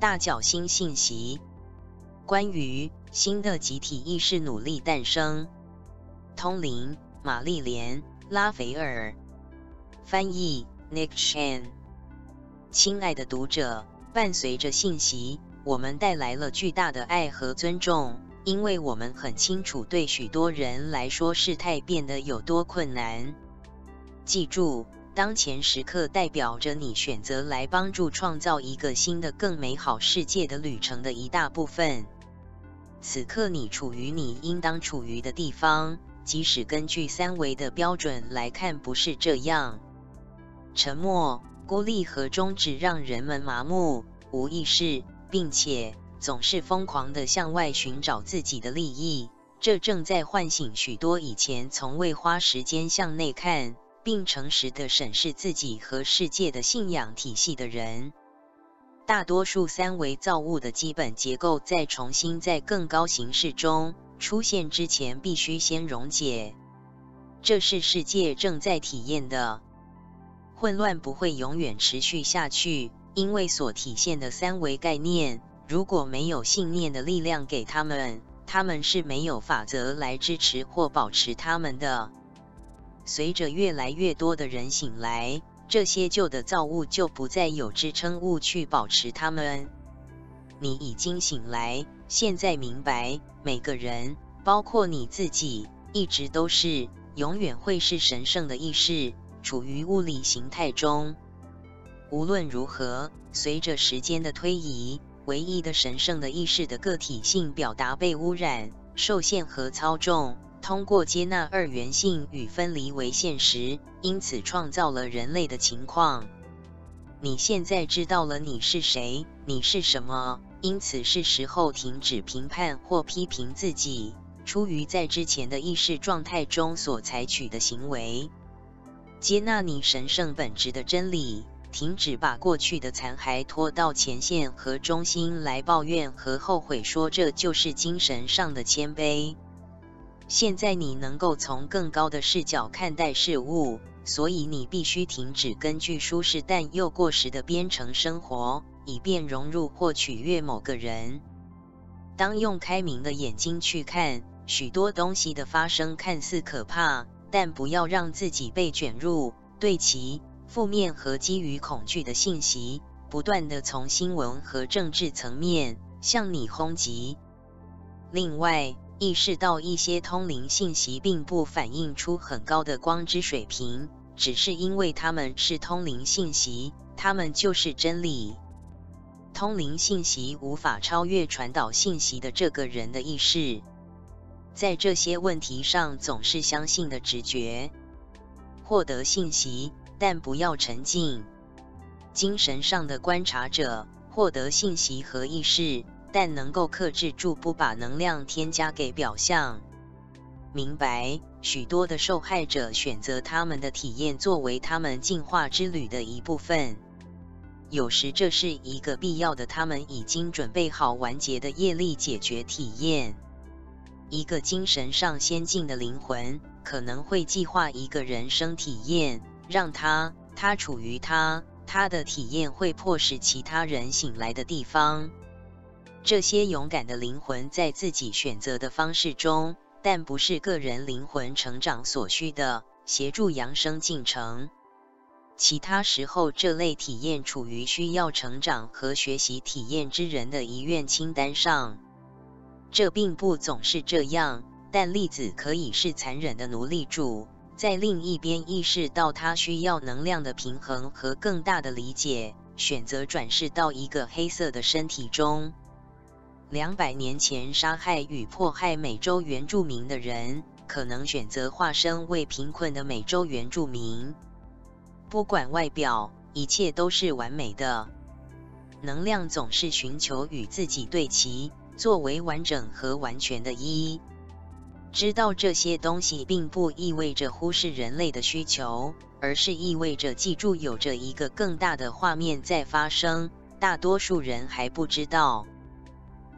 大角星信息。关于新的集体意识努力诞生。通灵，玛丽莲·拉斐尔。翻译：Nick Chan。亲爱的读者，伴随着信息，我们带来了巨大的爱和尊重，因为我们很清楚，对许多人来说，事态变得有多困难。记住。当前时刻代表着你选择来帮助创造一个新的、更美好世界的旅程的一大部分。此刻你处于你应当处于的地方，即使根据三维的标准来看不是这样。沉默、孤立和终止让人们麻木、无意识，并且总是疯狂地向外寻找自己的利益。这正在唤醒许多以前从未花时间向内看。并诚实地审视自己和世界的信仰体系的人，大多数三维造物的基本结构在重新在更高形式中出现之前，必须先溶解。这是世界正在体验的混乱，不会永远持续下去，因为所体现的三维概念，如果没有信念的力量给他们，他们是没有法则来支持或保持他们的。随着越来越多的人醒来，这些旧的造物就不再有支撑物去保持它们。你已经醒来，现在明白，每个人，包括你自己，一直都是，永远会是神圣的意识，处于物理形态中。无论如何，随着时间的推移，唯一的神圣的意识的个体性表达被污染、受限和操纵。通过接纳二元性与分离为现实，因此创造了人类的情况。你现在知道了你是谁，你是什么，因此是时候停止评判或批评自己，出于在之前的意识状态中所采取的行为。接纳你神圣本质的真理，停止把过去的残骸拖到前线和中心来抱怨和后悔，说这就是精神上的谦卑。现在你能够从更高的视角看待事物，所以你必须停止根据舒适但又过时的编程生活，以便融入或取悦某个人。当用开明的眼睛去看许多东西的发生，看似可怕，但不要让自己被卷入对其负面和基于恐惧的信息不断的从新闻和政治层面向你轰击。另外。意识到一些通灵信息并不反映出很高的光之水平，只是因为它们是通灵信息，它们就是真理。通灵信息无法超越传导信息的这个人的意识，在这些问题上总是相信的直觉。获得信息，但不要沉浸。精神上的观察者获得信息和意识。但能够克制住不把能量添加给表象。明白，许多的受害者选择他们的体验作为他们进化之旅的一部分。有时这是一个必要的，他们已经准备好完结的业力解决体验。一个精神上先进的灵魂可能会计划一个人生体验，让他他处于他他的体验会迫使其他人醒来的地方。这些勇敢的灵魂在自己选择的方式中，但不是个人灵魂成长所需的协助扬升进程。其他时候，这类体验处于需要成长和学习体验之人的遗愿清单上。这并不总是这样，但粒子可以是残忍的奴隶主，在另一边意识到他需要能量的平衡和更大的理解，选择转世到一个黑色的身体中。两百年前杀害与迫害美洲原住民的人，可能选择化身为贫困的美洲原住民。不管外表，一切都是完美的。能量总是寻求与自己对齐，作为完整和完全的一。知道这些东西，并不意味着忽视人类的需求，而是意味着记住有着一个更大的画面在发生。大多数人还不知道。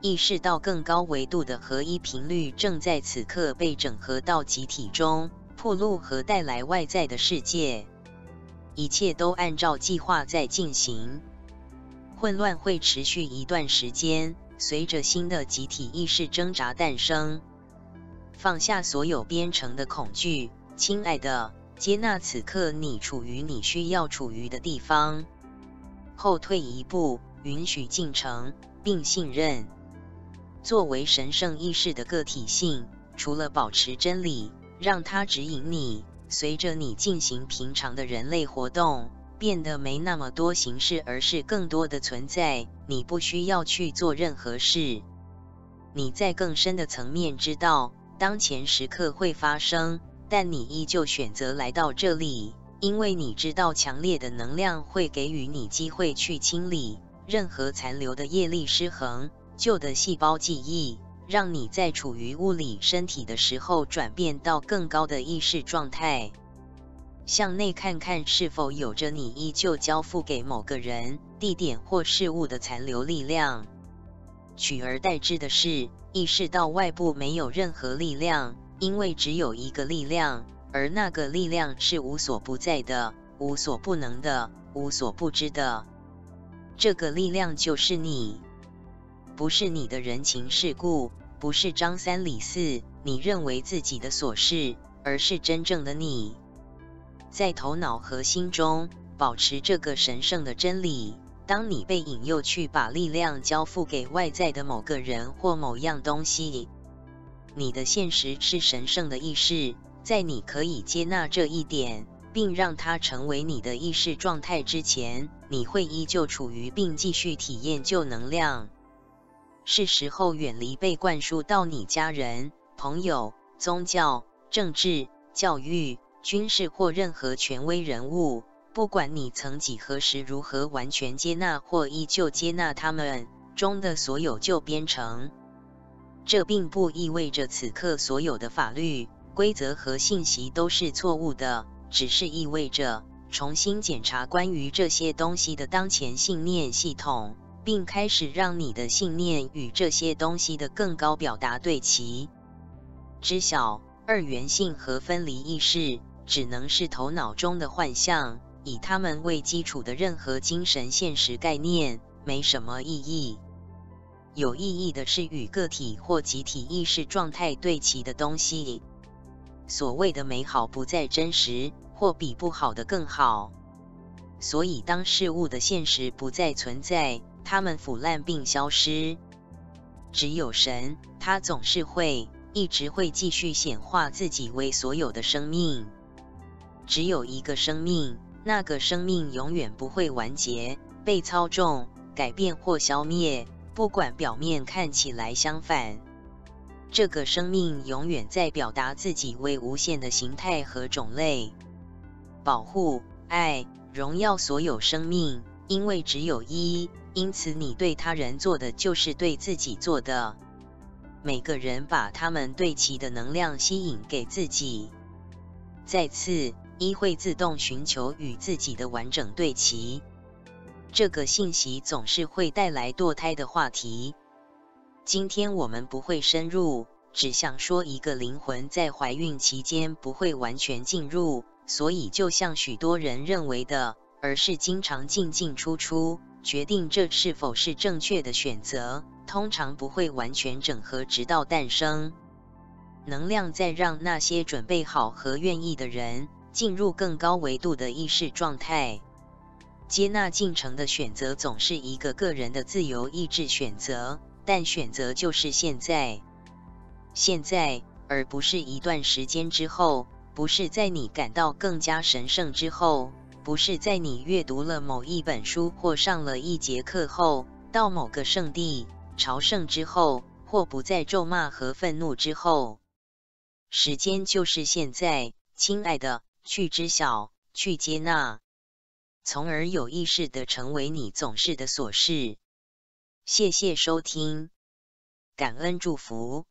意识到更高维度的合一频率正在此刻被整合到集体中，铺路和带来外在的世界，一切都按照计划在进行。混乱会持续一段时间，随着新的集体意识挣扎诞生。放下所有编程的恐惧，亲爱的，接纳此刻你处于你需要处于的地方。后退一步，允许进程，并信任。作为神圣意识的个体性，除了保持真理，让它指引你，随着你进行平常的人类活动，变得没那么多形式，而是更多的存在。你不需要去做任何事。你在更深的层面知道，当前时刻会发生，但你依旧选择来到这里，因为你知道强烈的能量会给予你机会去清理任何残留的业力失衡。旧的细胞记忆，让你在处于物理身体的时候转变到更高的意识状态。向内看看，是否有着你依旧交付给某个人、地点或事物的残留力量。取而代之的是，意识到外部没有任何力量，因为只有一个力量，而那个力量是无所不在的、无所不能的、无所不知的。这个力量就是你。不是你的人情世故，不是张三李四你认为自己的琐事，而是真正的你。在头脑和心中保持这个神圣的真理。当你被引诱去把力量交付给外在的某个人或某样东西，你的现实是神圣的意识。在你可以接纳这一点，并让它成为你的意识状态之前，你会依旧处于并继续体验旧能量。是时候远离被灌输到你家人、朋友、宗教、政治、教育、军事或任何权威人物，不管你曾几何时如何完全接纳或依旧接纳他们中的所有旧编程。这并不意味着此刻所有的法律、规则和信息都是错误的，只是意味着重新检查关于这些东西的当前信念系统。并开始让你的信念与这些东西的更高表达对齐。知晓二元性和分离意识只能是头脑中的幻象，以它们为基础的任何精神现实概念没什么意义。有意义的是与个体或集体意识状态对齐的东西。所谓的美好不再真实，或比不好的更好。所以，当事物的现实不再存在。他们腐烂并消失，只有神，他总是会，一直会继续显化自己为所有的生命。只有一个生命，那个生命永远不会完结、被操纵、改变或消灭，不管表面看起来相反。这个生命永远在表达自己为无限的形态和种类，保护、爱、荣耀所有生命，因为只有一。因此，你对他人做的就是对自己做的。每个人把他们对齐的能量吸引给自己。再次，一会自动寻求与自己的完整对齐。这个信息总是会带来堕胎的话题。今天我们不会深入，只想说一个灵魂在怀孕期间不会完全进入，所以就像许多人认为的，而是经常进进出出。决定这是否是正确的选择，通常不会完全整合，直到诞生能量，再让那些准备好和愿意的人进入更高维度的意识状态。接纳进程的选择总是一个个人的自由意志选择，但选择就是现在，现在，而不是一段时间之后，不是在你感到更加神圣之后。不是在你阅读了某一本书或上了一节课后，到某个圣地朝圣之后，或不再咒骂和愤怒之后。时间就是现在，亲爱的，去知晓，去接纳，从而有意识的成为你总是的琐事。谢谢收听，感恩祝福。